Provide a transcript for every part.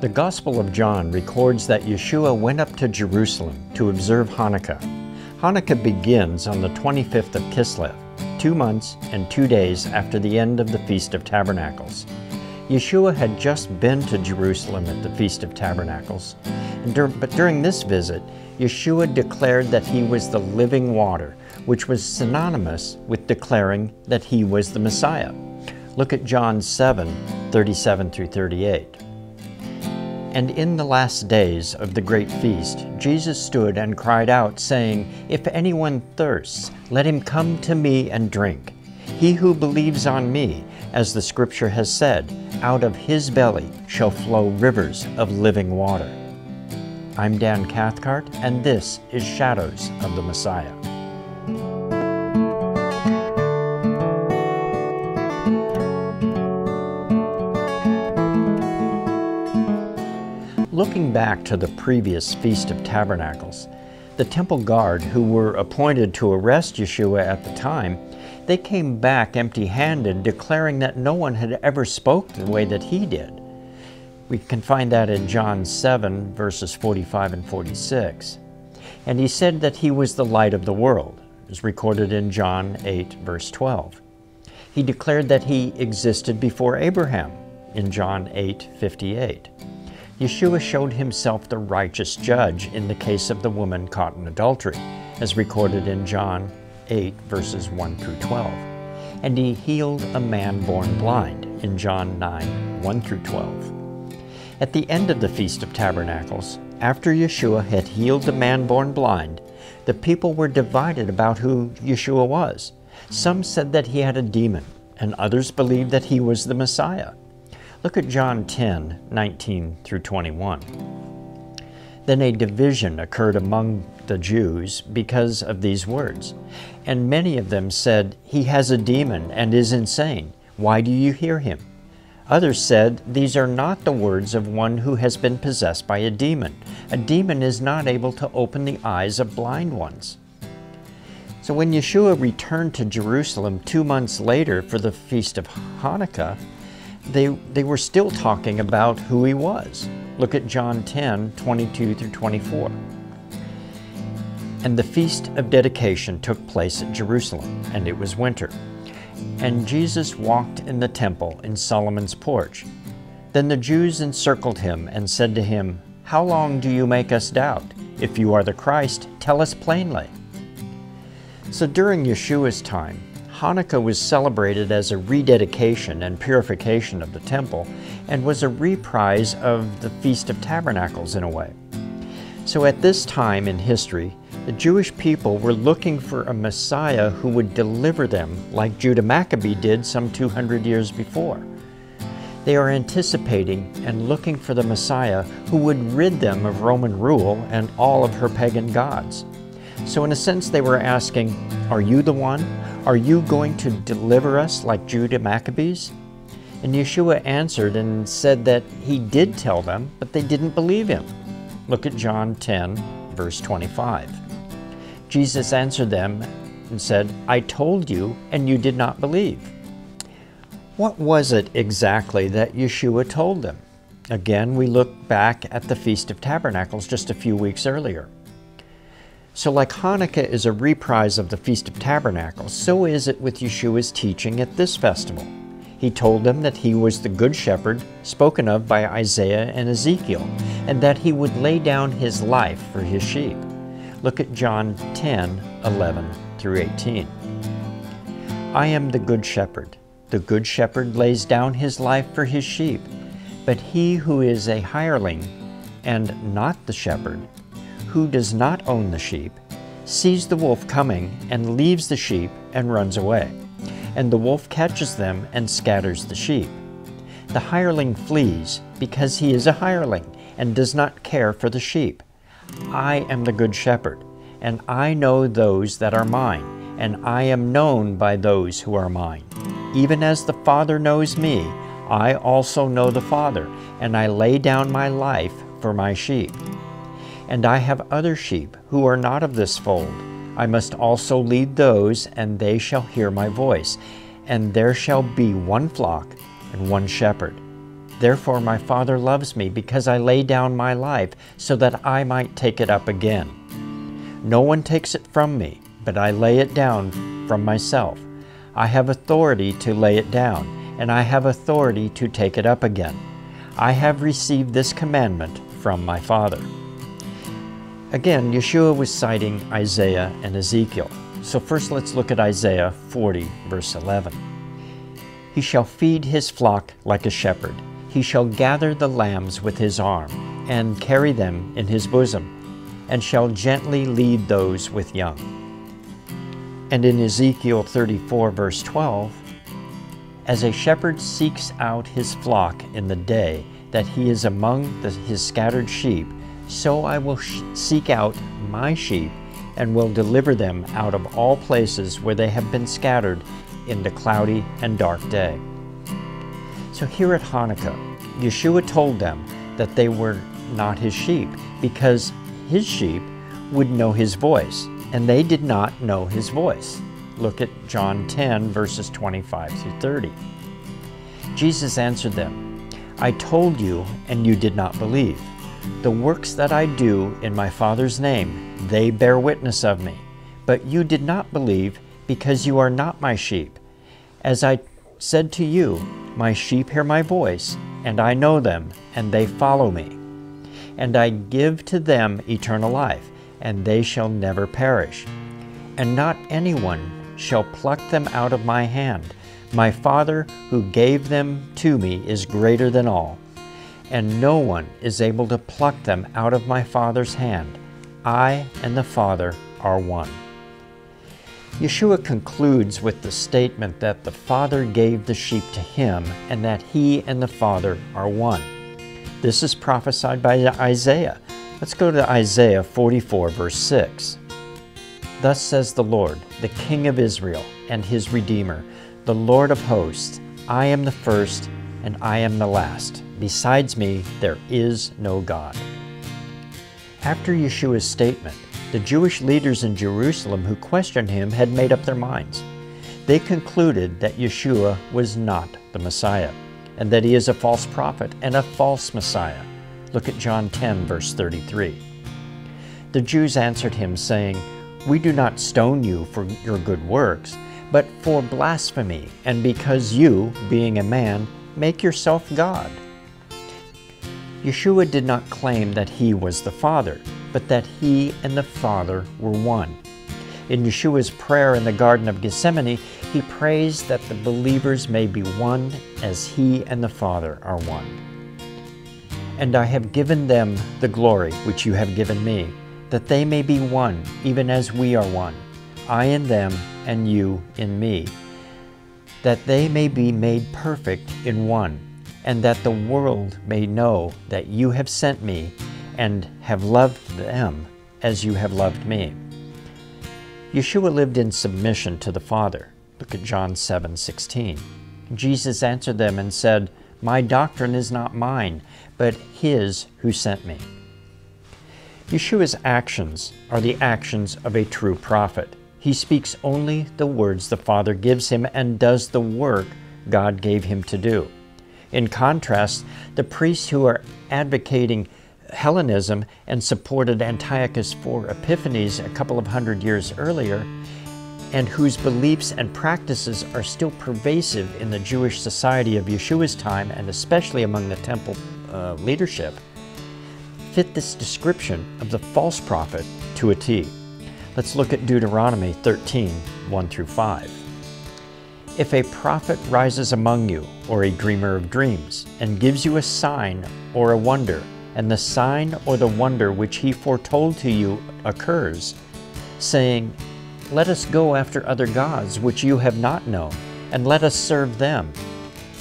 The Gospel of John records that Yeshua went up to Jerusalem to observe Hanukkah. Hanukkah begins on the 25th of Kislev, two months and two days after the end of the Feast of Tabernacles. Yeshua had just been to Jerusalem at the Feast of Tabernacles, dur but during this visit, Yeshua declared that he was the living water, which was synonymous with declaring that he was the Messiah. Look at John 7 37 through 38. And in the last days of the great feast, Jesus stood and cried out, saying, If anyone thirsts, let him come to me and drink. He who believes on me, as the scripture has said, out of his belly shall flow rivers of living water. I'm Dan Cathcart, and this is Shadows of the Messiah. Looking back to the previous Feast of Tabernacles, the temple guard who were appointed to arrest Yeshua at the time, they came back empty-handed, declaring that no one had ever spoke the way that he did. We can find that in John 7, verses 45 and 46. And he said that he was the light of the world, as recorded in John 8, verse 12. He declared that he existed before Abraham, in John 8, 58. Yeshua showed himself the righteous judge in the case of the woman caught in adultery, as recorded in John 8, verses 1 through 12. And he healed a man born blind in John 9, 1 through 12. At the end of the Feast of Tabernacles, after Yeshua had healed the man born blind, the people were divided about who Yeshua was. Some said that he had a demon, and others believed that he was the Messiah. Look at John 10, 19 through 21. Then a division occurred among the Jews because of these words. And many of them said, He has a demon and is insane. Why do you hear him? Others said, These are not the words of one who has been possessed by a demon. A demon is not able to open the eyes of blind ones. So when Yeshua returned to Jerusalem two months later for the Feast of Hanukkah, they, they were still talking about who he was. Look at John 10, 22 through 24. And the feast of dedication took place at Jerusalem, and it was winter. And Jesus walked in the temple in Solomon's porch. Then the Jews encircled him and said to him, How long do you make us doubt? If you are the Christ, tell us plainly. So during Yeshua's time, Hanukkah was celebrated as a rededication and purification of the temple and was a reprise of the Feast of Tabernacles in a way. So at this time in history, the Jewish people were looking for a Messiah who would deliver them like Judah Maccabee did some 200 years before. They are anticipating and looking for the Messiah who would rid them of Roman rule and all of her pagan gods. So in a sense they were asking, are you the one? Are you going to deliver us like Judah Maccabees? And Yeshua answered and said that he did tell them, but they didn't believe him. Look at John 10, verse 25. Jesus answered them and said, I told you, and you did not believe. What was it exactly that Yeshua told them? Again, we look back at the Feast of Tabernacles just a few weeks earlier. So like Hanukkah is a reprise of the Feast of Tabernacles, so is it with Yeshua's teaching at this festival. He told them that he was the Good Shepherd spoken of by Isaiah and Ezekiel, and that he would lay down his life for his sheep. Look at John 10, 11 through 18. I am the Good Shepherd. The Good Shepherd lays down his life for his sheep, but he who is a hireling and not the shepherd who does not own the sheep, sees the wolf coming and leaves the sheep and runs away. And the wolf catches them and scatters the sheep. The hireling flees because he is a hireling and does not care for the sheep. I am the good shepherd, and I know those that are mine, and I am known by those who are mine. Even as the Father knows me, I also know the Father, and I lay down my life for my sheep. And I have other sheep who are not of this fold. I must also lead those, and they shall hear my voice. and there shall be one flock and one shepherd. Therefore my Father loves me, because I lay down my life, so that I might take it up again. No one takes it from me, but I lay it down from myself. I have authority to lay it down, and I have authority to take it up again. I have received this commandment from my Father. Again, Yeshua was citing Isaiah and Ezekiel. So first let's look at Isaiah 40, verse 11. He shall feed his flock like a shepherd. He shall gather the lambs with his arm, and carry them in his bosom, and shall gently lead those with young. And in Ezekiel 34, verse 12, as a shepherd seeks out his flock in the day that he is among the, his scattered sheep, so I will seek out my sheep and will deliver them out of all places where they have been scattered in the cloudy and dark day. So here at Hanukkah, Yeshua told them that they were not his sheep because his sheep would know his voice, and they did not know his voice. Look at John 10, verses 25 through 30. Jesus answered them, I told you, and you did not believe. The works that I do in my Father's name, they bear witness of me. But you did not believe because you are not my sheep. As I said to you, my sheep hear my voice, and I know them, and they follow me. And I give to them eternal life, and they shall never perish. And not anyone shall pluck them out of my hand. My Father who gave them to me is greater than all and no one is able to pluck them out of my Father's hand. I and the Father are one. Yeshua concludes with the statement that the Father gave the sheep to him and that he and the Father are one. This is prophesied by Isaiah. Let's go to Isaiah 44, verse 6. Thus says the Lord, the King of Israel and his Redeemer, the Lord of hosts I am the first and I am the last. Besides me, there is no God. After Yeshua's statement, the Jewish leaders in Jerusalem who questioned him had made up their minds. They concluded that Yeshua was not the Messiah, and that he is a false prophet and a false Messiah. Look at John 10, verse 33. The Jews answered him, saying, We do not stone you for your good works, but for blasphemy, and because you, being a man, make yourself God. Yeshua did not claim that he was the Father, but that he and the Father were one. In Yeshua's prayer in the Garden of Gethsemane, he prays that the believers may be one as he and the Father are one. And I have given them the glory which you have given me, that they may be one, even as we are one, I in them and you in me, that they may be made perfect in one and that the world may know that you have sent me and have loved them as you have loved me. Yeshua lived in submission to the Father. Look at John 7 16. Jesus answered them and said, My doctrine is not mine, but his who sent me. Yeshua's actions are the actions of a true prophet. He speaks only the words the Father gives him and does the work God gave him to do. In contrast, the priests who are advocating Hellenism and supported Antiochus IV Epiphanes a couple of hundred years earlier, and whose beliefs and practices are still pervasive in the Jewish society of Yeshua's time and especially among the temple uh, leadership, fit this description of the false prophet to a T. Let's look at Deuteronomy 13 1 through 5. If a prophet rises among you, or a dreamer of dreams, and gives you a sign or a wonder, and the sign or the wonder which he foretold to you occurs, saying, Let us go after other gods which you have not known, and let us serve them.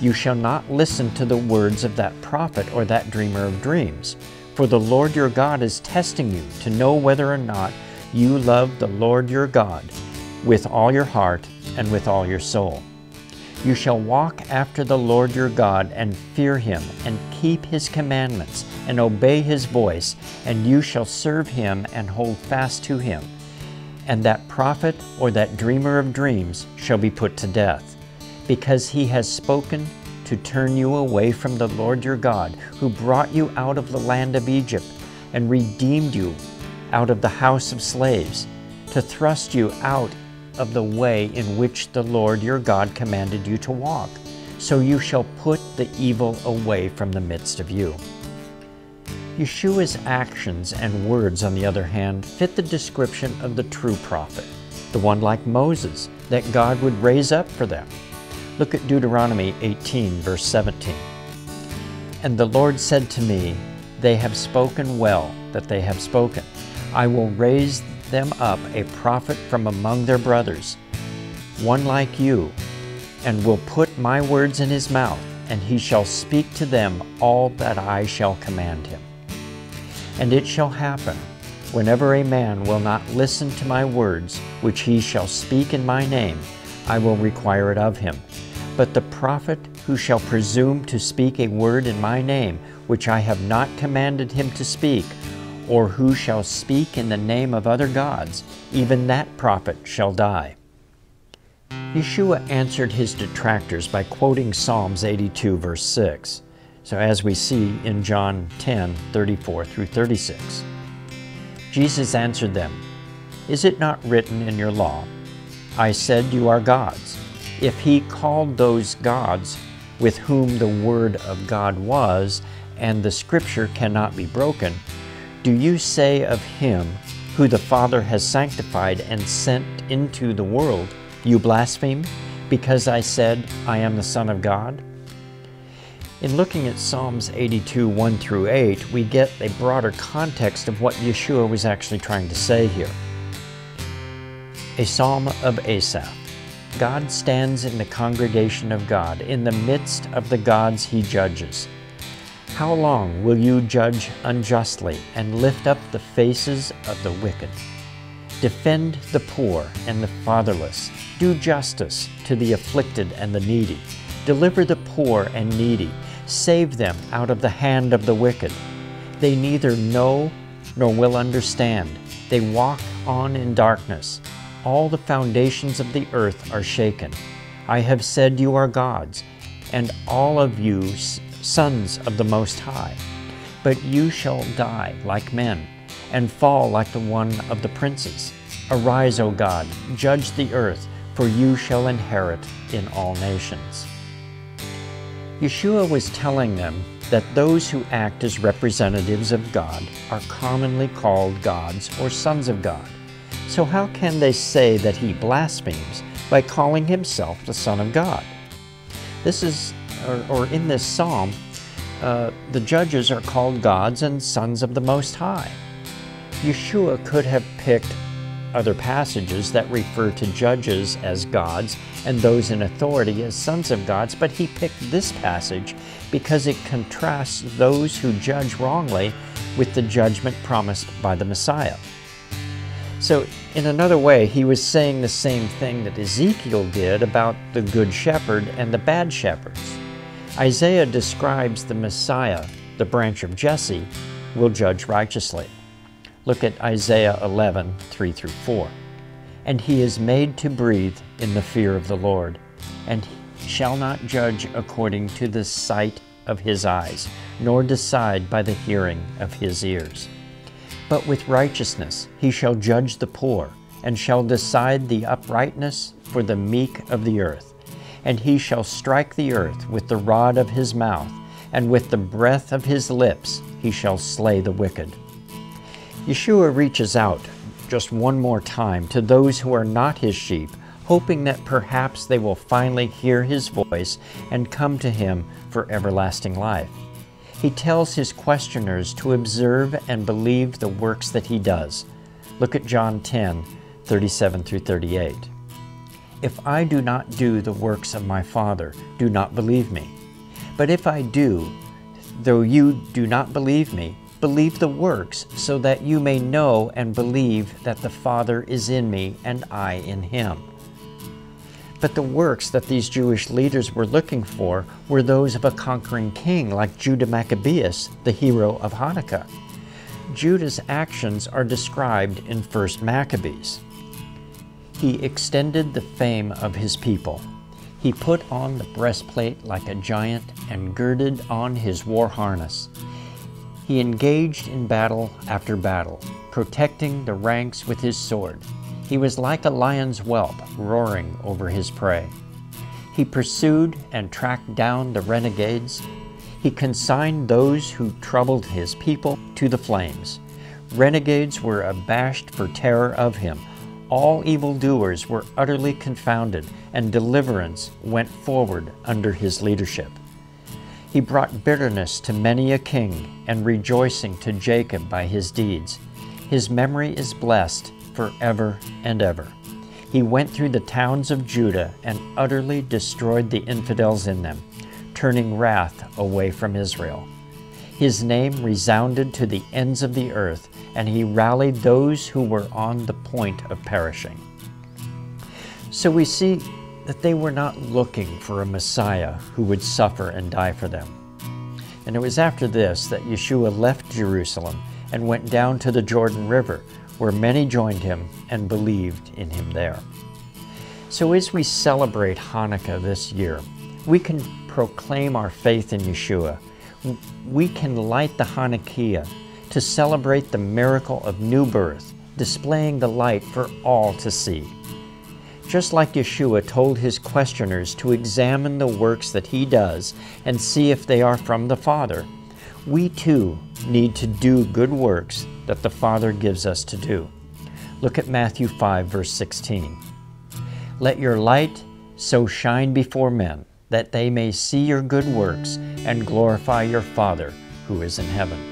You shall not listen to the words of that prophet or that dreamer of dreams, for the Lord your God is testing you to know whether or not you love the Lord your God with all your heart and with all your soul. You shall walk after the Lord your God and fear him and keep his commandments and obey his voice, and you shall serve him and hold fast to him. And that prophet or that dreamer of dreams shall be put to death. because he has spoken to turn you away from the Lord your God, who brought you out of the land of Egypt and redeemed you out of the house of slaves, to thrust you out of the way in which the Lord your God commanded you to walk. So you shall put the evil away from the midst of you. Yeshua's actions and words, on the other hand, fit the description of the true prophet, the one like Moses, that God would raise up for them. Look at Deuteronomy 18, verse 17. And the Lord said to me, They have spoken well that they have spoken. I will raise them up a prophet from among their brothers, one like you, and will put my words in his mouth, and he shall speak to them all that I shall command him. And it shall happen, whenever a man will not listen to my words, which he shall speak in my name, I will require it of him. But the prophet who shall presume to speak a word in my name, which I have not commanded him to speak, or who shall speak in the name of other gods, even that prophet shall die. Yeshua answered his detractors by quoting Psalms 82, verse 6. So, as we see in John 10 34 through 36, Jesus answered them, Is it not written in your law, I said you are gods? If he called those gods with whom the word of God was, and the scripture cannot be broken, do you say of him who the Father has sanctified and sent into the world, You blaspheme, because I said, I am the Son of God? In looking at Psalms 82, 1 through 8, we get a broader context of what Yeshua was actually trying to say here. A psalm of Asaph. God stands in the congregation of God, in the midst of the gods he judges. How long will you judge unjustly and lift up the faces of the wicked? Defend the poor and the fatherless. Do justice to the afflicted and the needy. Deliver the poor and needy Save them out of the hand of the wicked. They neither know nor will understand. They walk on in darkness. All the foundations of the earth are shaken. I have said you are gods, and all of you sons of the Most High. But you shall die like men, and fall like the one of the princes. Arise, O God, judge the earth, for you shall inherit in all nations. Yeshua was telling them that those who act as representatives of God are commonly called gods or sons of God. So how can they say that he blasphemes by calling himself the Son of God? This is, or, or in this psalm, uh, the judges are called gods and sons of the Most High. Yeshua could have picked other passages that refer to judges as gods and those in authority as sons of gods, but he picked this passage because it contrasts those who judge wrongly with the judgment promised by the Messiah. So, in another way, he was saying the same thing that Ezekiel did about the good shepherd and the bad shepherds. Isaiah describes the Messiah, the branch of Jesse, will judge righteously. Look at Isaiah 11, 3 through 4. And he is made to breathe in the fear of the Lord, and shall not judge according to the sight of his eyes, nor decide by the hearing of his ears. But with righteousness he shall judge the poor, and shall decide the uprightness for the meek of the earth. And he shall strike the earth with the rod of his mouth, and with the breath of his lips he shall slay the wicked. Yeshua reaches out just one more time to those who are not his sheep, hoping that perhaps they will finally hear his voice and come to him for everlasting life. He tells his questioners to observe and believe the works that he does. Look at John 10, 37 through 38. If I do not do the works of my Father, do not believe me. But if I do, though you do not believe me, Believe the works, so that you may know and believe that the Father is in me and I in him. But the works that these Jewish leaders were looking for were those of a conquering king like Judah Maccabeus, the hero of Hanukkah. Judah's actions are described in 1 Maccabees. He extended the fame of his people. He put on the breastplate like a giant and girded on his war harness. He engaged in battle after battle, protecting the ranks with his sword. He was like a lion's whelp roaring over his prey. He pursued and tracked down the renegades. He consigned those who troubled his people to the flames. Renegades were abashed for terror of him. All evildoers were utterly confounded, and deliverance went forward under his leadership. He brought bitterness to many a king, and rejoicing to Jacob by his deeds. His memory is blessed forever and ever. He went through the towns of Judah and utterly destroyed the infidels in them, turning wrath away from Israel. His name resounded to the ends of the earth, and he rallied those who were on the point of perishing. So we see that they were not looking for a Messiah who would suffer and die for them. And it was after this that Yeshua left Jerusalem and went down to the Jordan River, where many joined him and believed in him there. So as we celebrate Hanukkah this year, we can proclaim our faith in Yeshua. We can light the Hanukkiah to celebrate the miracle of new birth, displaying the light for all to see. Just like Yeshua told his questioners to examine the works that he does and see if they are from the Father, we too need to do good works that the Father gives us to do. Look at Matthew 5, verse 16. Let your light so shine before men that they may see your good works and glorify your Father who is in heaven.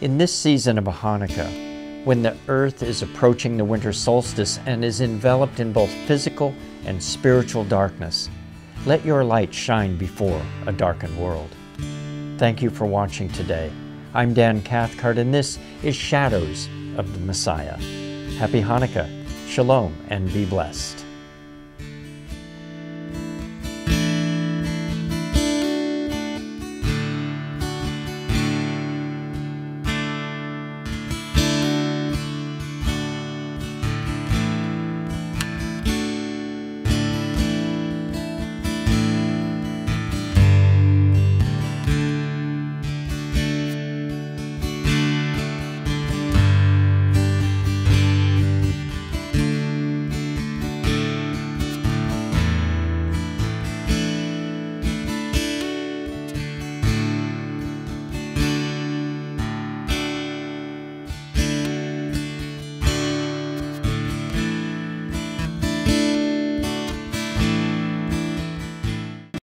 In this season of Hanukkah, when the earth is approaching the winter solstice and is enveloped in both physical and spiritual darkness. Let your light shine before a darkened world. Thank you for watching today. I'm Dan Cathcart, and this is Shadows of the Messiah. Happy Hanukkah, Shalom, and be blessed.